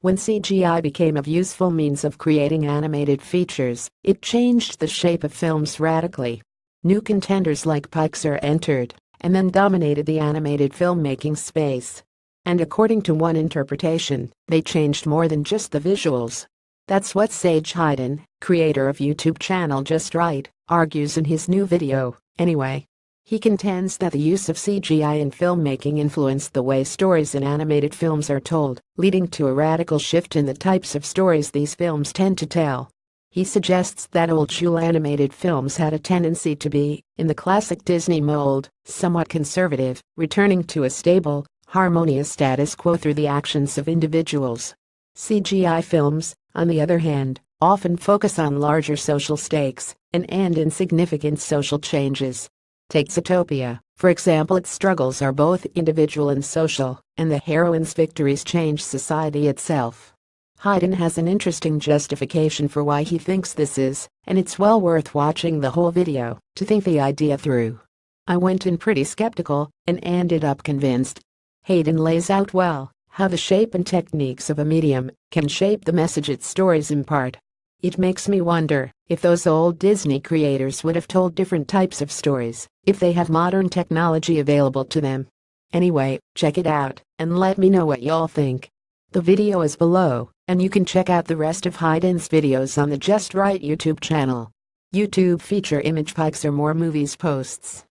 When CGI became a useful means of creating animated features, it changed the shape of films radically. New contenders like Pixar entered and then dominated the animated filmmaking space. And according to one interpretation, they changed more than just the visuals. That's what Sage Hyden, creator of YouTube channel Just Write, argues in his new video, anyway. He contends that the use of CGI in filmmaking influenced the way stories in animated films are told, leading to a radical shift in the types of stories these films tend to tell. He suggests that old school animated films had a tendency to be, in the classic Disney mold, somewhat conservative, returning to a stable, harmonious status quo through the actions of individuals. CGI films, on the other hand, often focus on larger social stakes and, and insignificant social changes. Take Zootopia, for example its struggles are both individual and social, and the heroine's victories change society itself. Hyden has an interesting justification for why he thinks this is, and it's well worth watching the whole video to think the idea through. I went in pretty skeptical and ended up convinced. Hyden lays out well how the shape and techniques of a medium can shape the message its stories impart. It makes me wonder if those old Disney creators would have told different types of stories if they had modern technology available to them. Anyway, check it out and let me know what y'all think. The video is below, and you can check out the rest of Hyden's videos on the Just Write YouTube channel. YouTube feature image Pixar more movies posts.